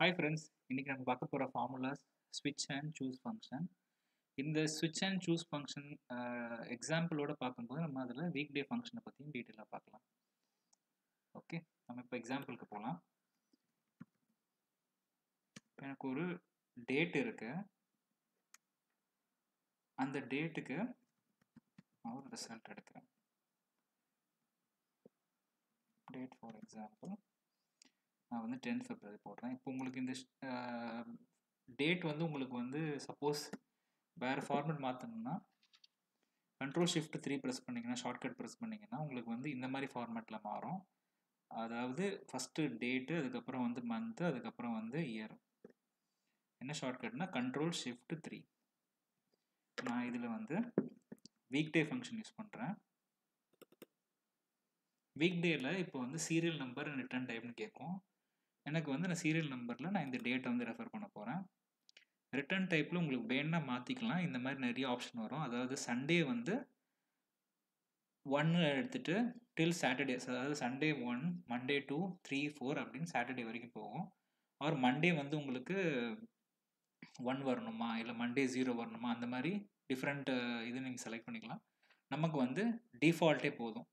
Hi friends இன்றைக்கி நம்ம பார்க்க போகிற ஃபார்முலாஸ் ஸ்விட்ச் அண்ட் சூஸ் ஃபங்க்ஷன் இந்த ஸ்விட்ச் அண்ட் சூஸ் ஃபங்க்ஷன் எக்ஸாம்பிளோடு பார்க்கும்போது நம்ம அதில் வீக் டே ஃபங்க்ஷனை பற்றியும் டீட்டெயிலாக பார்க்கலாம். ஓகே நம்ம இப்போ எக்ஸாம்பிளுக்கு போகலாம் எனக்கு ஒரு டேட் இருக்கு. அந்த டேட்டுக்கு நான் ஒரு ரிசல்ட் எடுக்கிறேன். டேட் ஃபார் எக்ஸாம்பிள் நான் வந்து டென்த் ஃபெப்ரவரி போடுறேன் இப்போ உங்களுக்கு இந்த டேட் வந்து உங்களுக்கு வந்து சப்போஸ் வேறு ஃபார்மேட் மாற்றணும்னா கண்ட்ரோல் ஷிஃப்ட் த்ரீ ப்ரெஸ் பண்ணிங்கன்னா ஷார்ட்கட் ப்ரெஸ் பண்ணிங்கன்னா உங்களுக்கு வந்து இந்த மாதிரி ஃபார்மேட்டில் மாறும். அதாவது ஃபஸ்ட்டு டேட்டு அதுக்கப்புறம் வந்து மந்த்து அதுக்கப்புறம் வந்து இயர் என்ன ஷார்ட்கட்னா கண்ட்ரோல் ஷிஃப்ட் த்ரீ நான் இதில் வந்து வீக் டே ஃபங்க்ஷன் யூஸ் பண்ணுறேன் வீக் டேயில் இப்போ வந்து சீரியல் நம்பர் ரிட்டர்ன் டைப்னு கேட்கும். எனக்கு வந்து நான் சீரியல் நம்பரில் நான் இந்த டேட்டை வந்து ரெஃபர் பண்ண போகிறேன் ரிட்டர்ன் டைப்பில் உங்களுக்கு வேணா மாற்றிக்கலாம் இந்த மாதிரி நிறைய ஆப்ஷன் வரும். அதாவது சண்டே வந்து ஒன்னு எடுத்துகிட்டு டில் சாட்டர்டே அதாவது Sunday one Monday two three four அப்படின்னு சாட்டர்டே வரைக்கும் போகும். ஆர் மண்டே வந்து உங்களுக்கு ஒன் வரணுமா? இல்லை மண்டே ஜீரோ வரணுமா? அந்த மாதிரி டிஃப்ரெண்ட் இது நீங்கள் செலக்ட் பண்ணிக்கலாம். நமக்கு வந்து டிஃபால்ட்டே போதும்.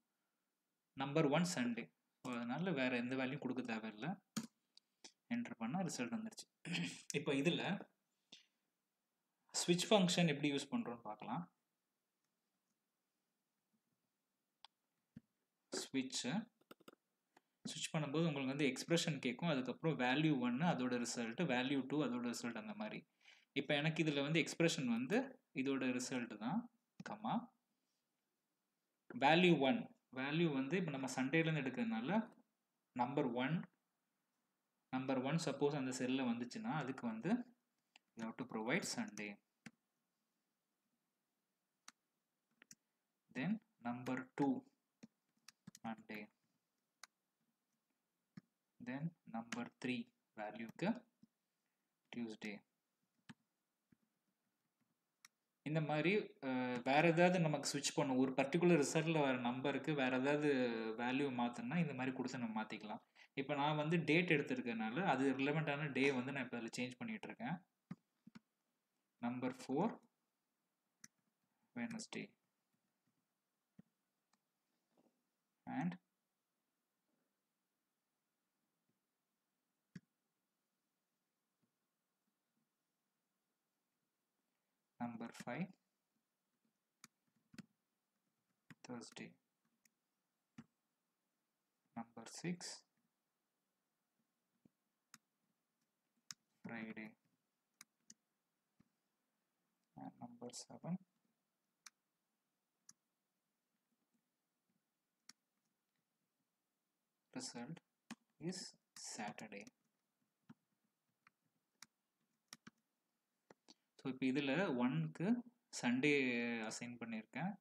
நம்பர் ஒன் சண்டே ஸோ அதனால் வேறு எந்த வேல்யூம் கொடுக்க தேவையில்லை. என்ட்ரு பண்ணால் ரிசல்ட் வந்துருச்சு. இப்போ இதில் ஸ்விட்ச் ஃபங்க்ஷன் எப்படி யூஸ் பண்ணுறோன்னு பார்க்கலாம். ஸ்விட்சு ஸ்விட்ச் பண்ணும்போது உங்களுக்கு வந்து எக்ஸ்ப்ரெஷன் கேட்கும் அதுக்கப்புறம் வேல்யூ ஒன்று அதோட ரிசல்ட்டு வேல்யூ டூ அதோட ரிசல்ட் அந்த மாதிரி. இப்போ எனக்கு இதில் வந்து எக்ஸ்ப்ரெஷன் வந்து இதோட ரிசல்ட் தான் கம்மா வேல்யூ ஒன் வேல்யூ வந்து இப்போ நம்ம சண்டேலேருந்து எடுக்கிறதுனால number one number one suppose அந்த செல்லில் வந்துச்சுன்னா அதுக்கு வந்து you have to provide Sunday then number two Monday then number three வேல்யூக்கு Tuesday இந்த மாதிரி வேறு ஏதாவது நமக்கு ஸ்விட்ச் பண்ணும் ஒரு பர்டிகுலர் ரிசல்ட்டில் வர நம்பருக்கு வேறு ஏதாவது வேல்யூ மாற்றணும்னா இந்த மாதிரி கொடுத்து நம்ம மாற்றிக்கலாம் இப்போ நான் வந்து டேட் எடுத்திருக்கனால அது ரிலவெண்ட்டான டே வந்து நான் இப்போ அதில் சேஞ்ச் பண்ணிகிட்ருக்கேன் number four Wednesday and number 5 Thursday. Number 6 Friday. And number 7 result is Saturday so இப்போ இதில் ஒன்க்கு சண்டே அசைன் பண்ணியிருக்கேன்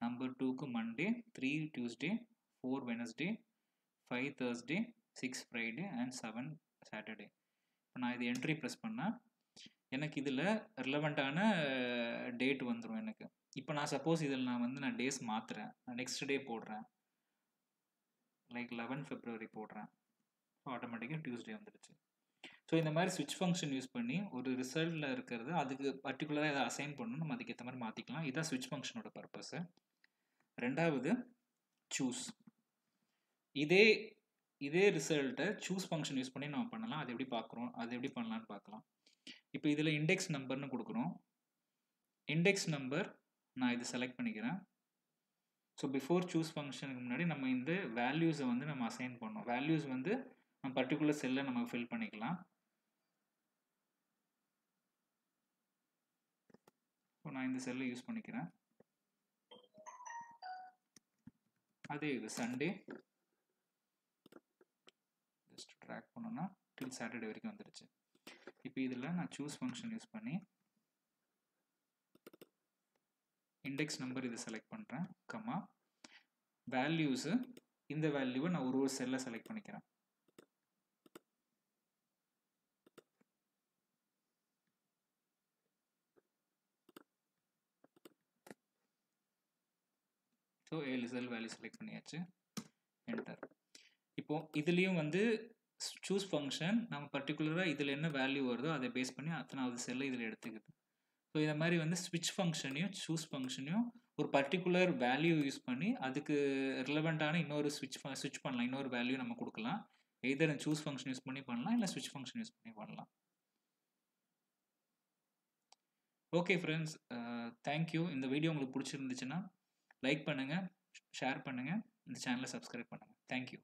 நம்பர் டூக்கு Monday three Tuesday four Wednesday five Thursday six Friday and seven Saturday இப்போ நான் இது என்ட்ரி ப்ரெஸ் பண்ணால் எனக்கு இதில் ரிலவெண்ட்டான டேட் வந்துடும் எனக்கு. இப்போ நான் சப்போஸ் இதில் நான் வந்து நான் டேஸ் மாற்றுறேன் நான் நெக்ஸ்ட் டே போடுறேன். லைக் லெவன் ஃபெப்ரவரி போடுறேன். ஸோ ஆட்டோமேட்டிக்காக டியூஸ்டே வந்துடுச்சு ஸோ இந்த மாதிரி ஸ்விட்ச் ஃபங்க்ஷன் யூஸ் பண்ணி ஒரு ரிசல்ட்டில் இருக்கிறது அதுக்கு பர்டிகுலராக எதாவது அசைன் பண்ணணும் நம்ம அதுக்கேற்ற மாதிரி மாற்றிக்கலாம் இதுதான் ஸ்விட்ச் ஃபங்க்ஷனோட பர்பஸு ரெண்டாவது சூஸ் இதே இதே ரிசல்ட்டை சூஸ் ஃபங்க்ஷன் யூஸ் பண்ணி நம்ம பண்ணலாம். அது எப்படி பார்க்குறோம்? அது எப்படி பண்ணலான்னு பார்க்கலாம். இப்போ இதில் இண்டெக்ஸ் நம்பர்னு கொடுக்குறோம். இண்டெக்ஸ் நம்பர் நான் இது செலக்ட் பண்ணிக்கிறேன். ஸோ பிஃபோர் சூஸ் ஃபங்க்ஷனுக்கு முன்னாடி நம்ம இந்த வேல்யூஸை வந்து நம்ம அசைன் பண்ணோம். வேல்யூஸ் வந்து நம்ம பர்டிகுலர் செல்லை நம்ம ஃபில் பண்ணிக்கலாம். நான் இந்த செல்லை யூஸ் பண்ணிக்கிறேன். அதே இது சண்டே ஜஸ்ட் ட்ராக் பண்ணோன்னா டில் சாட்டர்டே வரைக்கும் வந்துடுச்சு இப்போ இதில் நான் சூஸ் ஃபங்க்ஷன் யூஸ் பண்ணி இண்டெக்ஸ் நம்பர் இதை செலக்ட் பண்ணுறேன் கம்மா வேல்யூஸு இந்த வேல்யூவை நான் ஒரு ஒரு செல்லை செலக்ட் பண்ணிக்கிறேன். ஸோ ஏழு செல் வேல்யூ செலக்ட் பண்ணியாச்சு. என்டர் இப்போ இதுலேயும் வந்து சூஸ் ஃபங்க்ஷன் நம்ம பர்டிகுலராக இதில் என்ன வேல்யூ வருதோ அதை பேஸ் பண்ணி அத்தனாவது செல்லை இதில் எடுத்துக்குது. ஸோ இந்த மாதிரி வந்து ஸ்விட்ச் ஃபங்க்ஷனையும் சூஸ் ஃபங்க்ஷனையும் ஒரு பர்டிகுலர் வேல்யூ யூஸ் பண்ணி அதுக்கு ரிலவெண்ட்டான இன்னொரு ஸ்விட்ச் ஸ்விட்ச் பண்ணலாம். இன்னொரு வேல்யூ நம்ம கொடுக்கலாம். எதர் சூஸ் ஃபங்க்ஷன் யூஸ் பண்ணி பண்ணலாம் இல்லை ஸ்விட்ச் ஃபங்க்ஷன் யூஸ் பண்ணி பண்ணலாம். ஓகே ஃப்ரெண்ட்ஸ் தேங்க்யூ இந்த வீடியோ உங்களுக்கு பிடிச்சிருந்துச்சுன்னா லைக் பண்ணுங்கள் ஷேர் பண்ணுங்கள் இந்த சேனலை சப்ஸ்கிரைப் பண்ணுங்கள் தேங்க்யூ